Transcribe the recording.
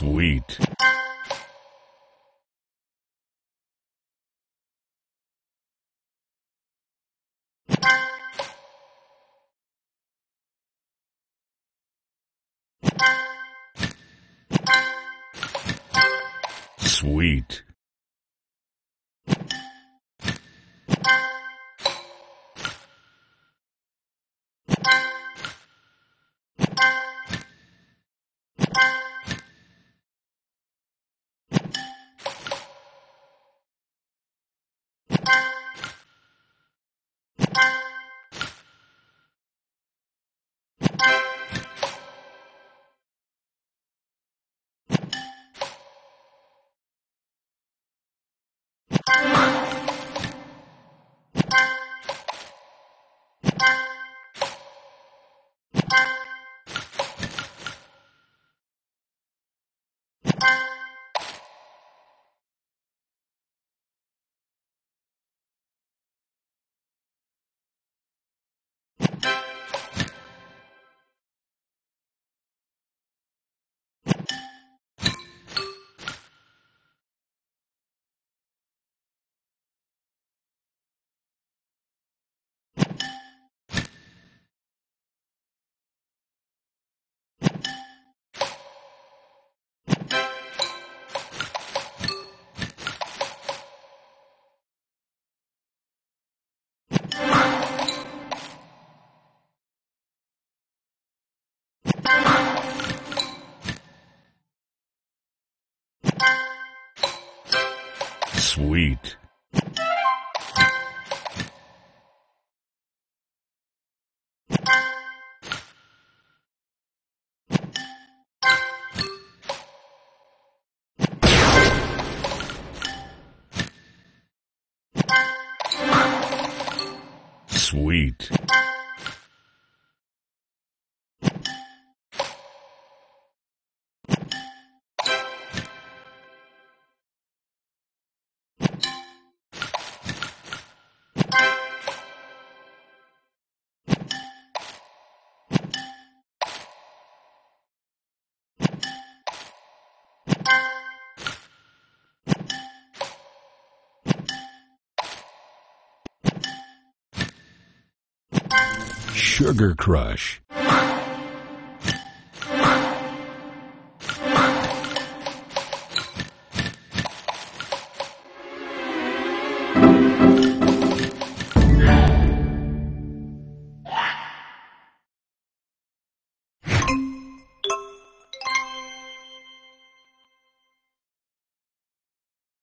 Sweet. Sweet. Sweet. Sweet. Sugar Crush.